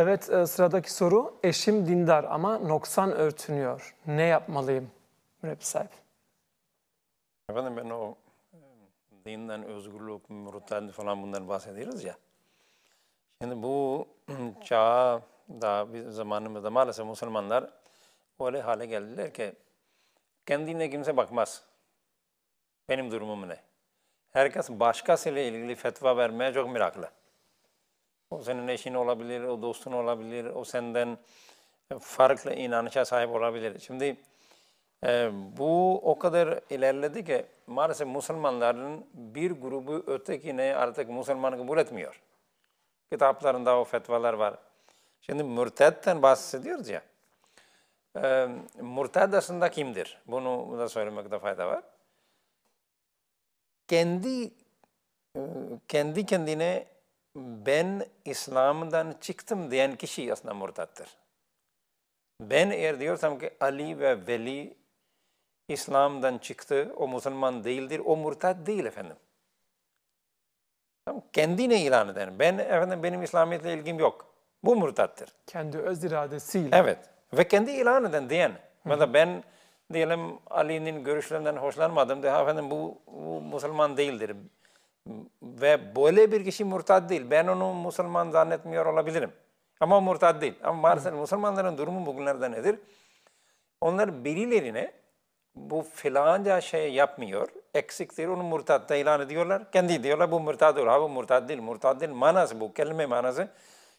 Evet e, sıradaki soru. Eşim dindar ama noksan örtünüyor. Ne yapmalıyım? Mürebbi sahip. Efendim ben o e, dinden özgürlük, mürted falan bundan bahsediyoruz ya. Şimdi bu çağda bir zamanımızda maalesef Müslümanlar öyle hale geldiler ki kendine kimse bakmaz. Benim durumum ne? Herkes başkasıyla ilgili fetva vermeye çok meraklı. O senin eşin olabilir, o dostun olabilir, o senden farklı inanışa sahip olabilir. Şimdi e, bu o kadar ilerledi ki maalesef Müslümanların bir grubu ötekine artık Müslüman kabul etmiyor. Kitaplarında o fetvalar var. Şimdi mürtedden bahsediyoruz ya. E, mürted aslında kimdir? Bunu da söylemekte fayda var. Kendi e, kendi kendine ben İslam'dan çıktım diyen kişi aslında murtattır. Ben eğer diyorsam ki Ali ve Veli İslam'dan çıktı, o Müslüman değildir, o murtad değil efendim. Kendine ilan eden, ben efendim benim İslamiyet'le ilgim yok. Bu murtattır. Kendi öz iradesiyle. Evet. Ve kendi ilan eden diyen. Mesela ben diyelim Ali'nin görüşlerinden hoşlanmadım. De, efendim bu, bu Müslüman değildir. Ve böyle bir kişi murtad değil. Ben onu Müslüman zannetmiyor olabilirim. Ama murtad değil. Ama maalesef Müslümanların durumu bugünlerde nedir? Onlar birilerine bu filanca şey yapmıyor, eksiktir, onu murtad ilan ediyorlar. Kendi diyorlar bu murtad olur. Ha bu murtad değil, murtad değil. Manası bu, kelime manası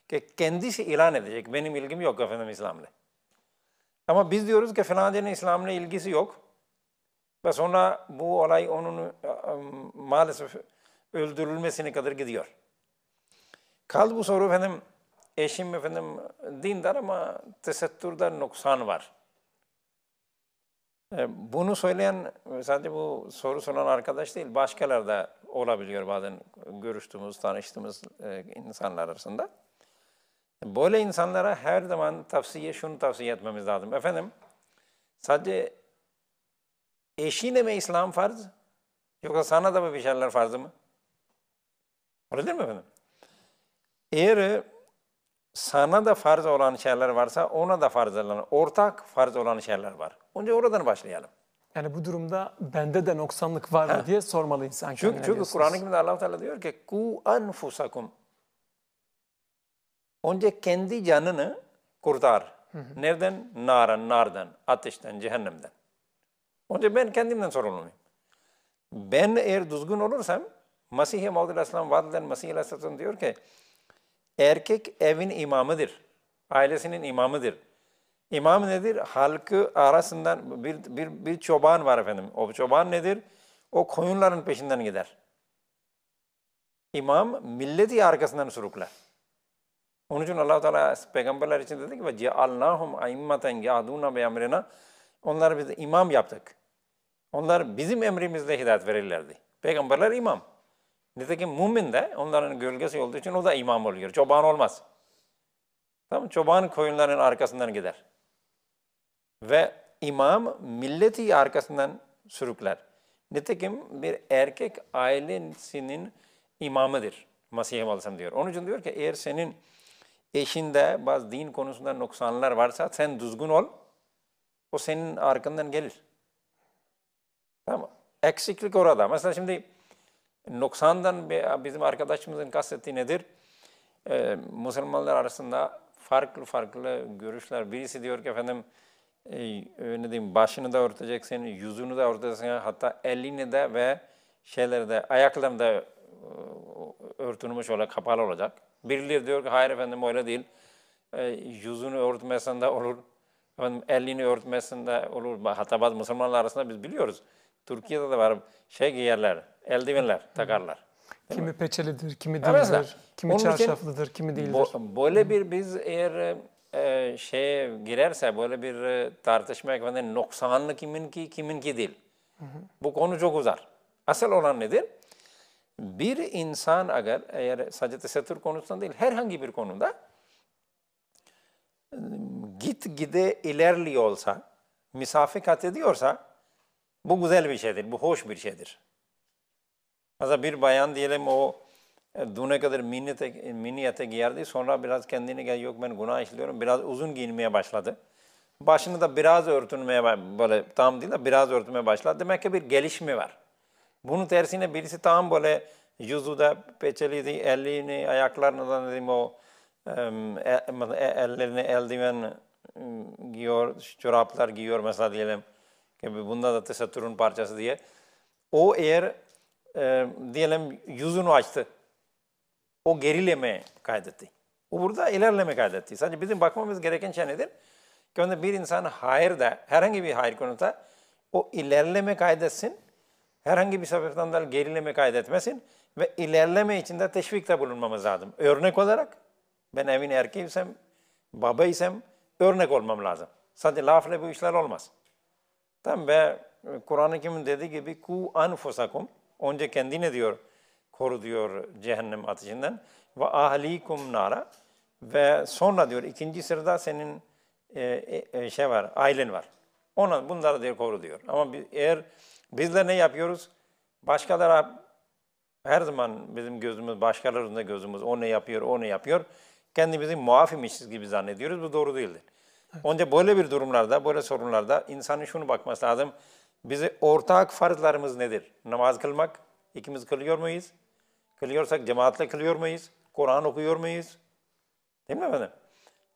ki kendisi ilan edecek. Benim ilgim yok efendim İslam'la. Ama biz diyoruz ki filancanın İslam'la ilgisi yok. Ve sonra bu olay onun maalesef öldürülmesine kadar gidiyor. Kaldı bu soru efendim, eşim efendim dindar ama tesettürde noksan var. Bunu söyleyen sadece bu soru soran arkadaş değil, başkalar da olabiliyor bazen görüştüğümüz, tanıştığımız insanlar arasında. Böyle insanlara her zaman tavsiye, şunu tavsiye etmemiz lazım. Efendim, sadece eşine mi İslam farz? Yoksa sana da mı bir şeyler farz mı? Öyle değil mi efendim? Eğer sana da farz olan şeyler varsa ona da farz olan, ortak farz olan şeyler var. Önce oradan başlayalım. Yani bu durumda bende de noksanlık var mı Ha. diye sormalı insan Çünkü, kendine çünkü diyorsunuz. Kur'an-ı Kerim'de allah Teala diyor ki ku anfusakum. Önce kendi canını kurtar. Nereden? Naran, nardan, ateşten, cehennemden. Önce ben kendimden sorumluyum. Ben eğer düzgün olursam, Mesih-i Maud Aleyhisselam vaat eden Mesih Aleyhisselam diyor ki, erkek evin imamıdır. Ailesinin imamıdır. İmam nedir? Halkı arasından bir, bir, bir çoban var efendim. O çoban nedir? O koyunların peşinden gider. İmam milleti arkasından sürükler. Onun için allah Teala peygamberler için dedi ki aimmaten yahduna bi emrina onları biz imam yaptık. Onlar bizim emrimizle hidayet verirlerdi. Peygamberler imam. Nitekim mümin de onların gölgesi olduğu için o da imam oluyor. Çoban olmaz. Tamam Çoban koyunların arkasından gider. Ve imam milleti arkasından sürükler. Nitekim bir erkek ailesinin imamıdır. Mesih Aleyhisselam diyor. Onun için diyor ki eğer senin eşinde bazı din konusunda noksanlar varsa sen düzgün ol. O senin arkandan gelir. Tamam Eksiklik orada. Mesela şimdi noksandan bizim arkadaşımızın kastettiği nedir? Ee, Müslümanlar arasında farklı farklı görüşler. Birisi diyor ki efendim e, ne diyeyim başını da örteceksin, yüzünü de örteceksin, hatta elini de ve şeyleri de ayaklarını da e, örtülmüş olarak kapalı olacak. Birileri diyor ki hayır efendim öyle değil. E, yüzünü örtmesen de olur. Efendim elini örtmesen de olur. Hatta bazı Müslümanlar arasında biz biliyoruz. Türkiye'de de var şey giyerler, eldivenler takarlar. Kimi peçelidir, kimi değildir, kimi onun çarşaflıdır, kimi değildir. Bo- böyle bir biz eğer e, şeye girerse böyle bir e, tartışmaya efendim noksanlı kiminki kiminki değil. Bu konu çok uzar. Asıl olan nedir? Bir insan eğer, eğer sadece tesettür konusunda değil herhangi bir konuda git gide ilerliyor olsa, mesafe kat ediyorsa bu güzel bir şeydir, bu hoş bir şeydir. Mesela bir bayan diyelim o e, düne kadar mini etek giyerdi. Sonra biraz kendine gel yok ben günah işliyorum. Biraz uzun giyinmeye başladı. Başını da biraz örtünmeye böyle tam değil de biraz örtmeye başladı. Demek ki bir gelişme var. Bunun tersine birisi tam böyle yüzü de peçeliydi, elini, ayaklarını dedim o e, e- ellerine eldiven giyiyor, çoraplar giyiyor mesela diyelim. Gibi bunda da tesettürün parçası diye. O eğer e, diyelim yüzünü açtı. O gerileme kaydetti. O burada ilerleme kaydetti. Sadece bizim bakmamız gereken şey nedir? Ki bir insan hayırda, herhangi bir hayır konuda o ilerleme kaydetsin. Herhangi bir sebepten dolayı gerileme kaydetmesin. Ve ilerleme için de teşvikte bulunmamız lazım. Örnek olarak ben evin erkeğiysem, babaysam örnek olmam lazım. Sadece lafla bu işler olmaz. Tamam ve Kur'an-ı Kerim'in dediği gibi ku anfusakum önce kendine diyor koru diyor cehennem ateşinden ve ahlikum nara ve sonra diyor ikinci sırada senin e, e, şey var ailen var. Ona bunları diyor koru diyor. Ama bi- eğer bizler ne yapıyoruz? Başkalara her zaman bizim gözümüz başkalarının da gözümüz o ne yapıyor, o ne yapıyor. Kendimizi muafiymişiz gibi zannediyoruz. Bu doğru değildir. Önce böyle bir durumlarda, böyle sorunlarda insanın şunu bakması lazım. Bize ortak farzlarımız nedir? Namaz kılmak. ikimiz kılıyor muyuz? Kılıyorsak cemaatle kılıyor muyuz? Kur'an okuyor muyuz? Değil mi efendim?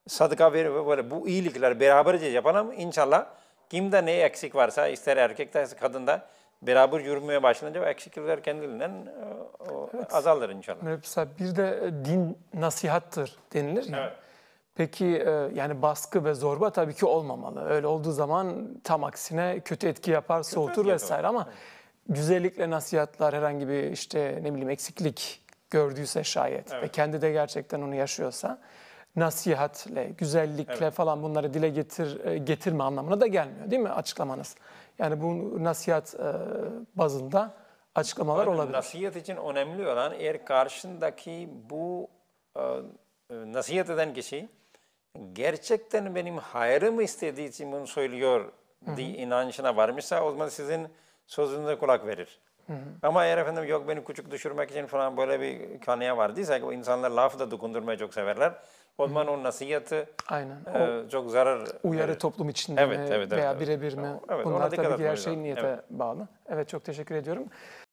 Sadaka ver böyle bu iyilikler beraberce yapalım. İnşallah kimde ne eksik varsa ister erkekte ister kadında beraber yürümeye başlayınca o eksiklikler kendiliğinden e, o azalır inşallah. Mesela bir de e, din nasihattır denilir ya. Evet. Peki e, yani baskı ve zorba tabii ki olmamalı. Öyle olduğu zaman tam aksine kötü etki yapar, soğutur etki vesaire ama güzellikle nasihatlar herhangi bir işte ne bileyim eksiklik gördüyse şayet ve kendi de gerçekten onu yaşıyorsa nasihatle, güzellikle falan bunları dile getir e, getirme anlamına da gelmiyor değil mi açıklamanız? Yani bu nasihat e, bazında açıklamalar olabilir. Nasihat için önemli olan eğer karşındaki bu nasihat eden kişi gerçekten benim hayrımı istediği için bunu söylüyor diye inancına varmışsa o zaman sizin sözünüze kulak verir. Ama eğer efendim yok beni küçük düşürmek için falan böyle bir kanıya vardıysa o insanlar lafı da dokundurmayı çok severler. O zaman o nasihatı Aynen. e, çok zarar uyarı verir. toplum içinde Evet, mi evet, evet, veya evet. birebir mi? Evet, Bunlar tabii ki her lazım. niyete Evet. bağlı. Evet çok teşekkür ediyorum.